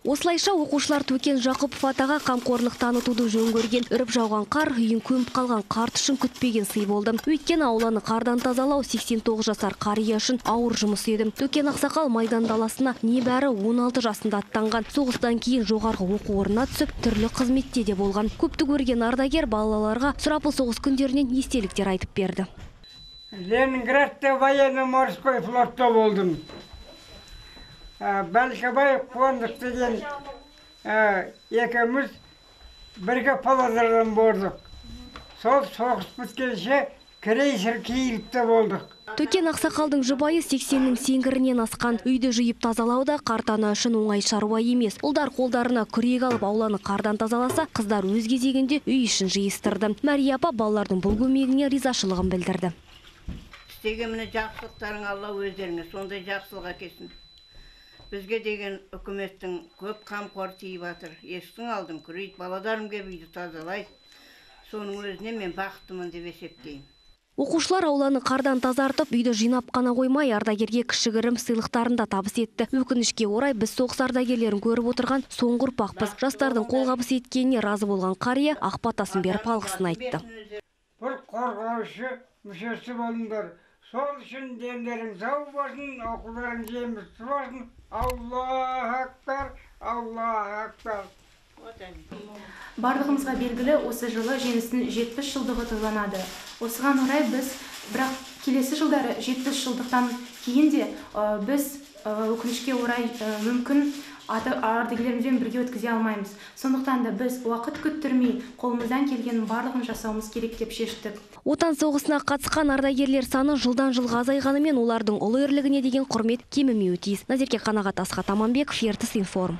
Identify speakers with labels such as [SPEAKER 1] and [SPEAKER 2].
[SPEAKER 1] Осылайша оқушылар Төкен Жақыпов атаға қамқорлық танытуды жөн көрген. Үріп жауған қар үйін көміп қалған қарт үшін күтпеген сый болды. Өйткені ауланы қардан тазалау 89 жасар қария үшін ауыр жұмыс еді. Төкен ақсақал майдан даласына небәрі 16 жасында аттанған. Соғыстан кейін жоғарғы оқу орнына түсіп, түрлі қызметте де болған. Көпті көрген ардагер балаларға сұрапыл соғыс күндерінен естеліктер айтып берді.
[SPEAKER 2] Ленинградта военно-морской флотта болдым. Ә, Бәлкібай қуандық деген ә, екеуміз бірге павлодардан болдық. Сол соғыс біткенше крейсер киіліпті болдық.
[SPEAKER 1] Төкен ақсақалдың жұбайы 80-нің сеңгірінен асқан үйді жиып тазалауда қартана үшін оңай шаруа емес. Ұлдар қолдарына күрек алып ауланы қардан тазаласа, қыздар өз кезегінде үй ішін жиыстырды. Мәрия апа балалардың бұл көмегіне ризашылығын білдірді.
[SPEAKER 3] істеген міне жақсылықтарың алла өздеріңе сондай жақсылық әкелсін бізге деген үкіметтің көп қамқор тиіп жатыр есіктің алдын күрейді балаларым келіп үйді тазалайды соның өзіне мен бақыттымын деп есептеймін
[SPEAKER 1] Оқушылар ауланы қардан тазартып, үйді жинап қана қоймай, ардагерге кішігірім сыйлықтарын да табыс етті. Өкінішке орай біз соғыс ардагерлерін көріп отырған соңғы ұрпақпыз. Жастардың қолғабыс еткеніне разы болған қария ақ батасын беріп алғысын айтты.
[SPEAKER 2] Бір қорғаушы мүшесі болыңдар. Сол үшін дендерің сау болсын, оқуларың жемісті болсын. Аллах акбар, Аллах акбар.
[SPEAKER 4] барлығымызға белгілі осы жылы жеңістің 70 жылдығы тойланады осыған орай біз бірақ келесі жылдары 70 жылдықтан кейін де біз өкінішке орай мүмкін ардагерлерімізбен бірге өткізе алмаймыз сондықтан да біз уақыт күттірмей қолымыздан келгеннің барлығын жасауымыз керек деп шештік
[SPEAKER 1] Отан соғысына қатысқан ардагерлер саны жылдан жылға азайғанымен олардың ұлы ерлігіне деген құрмет кемімеуі тиіс. Назерке Қанағат Асхат Аманбеков, Ертіс информ.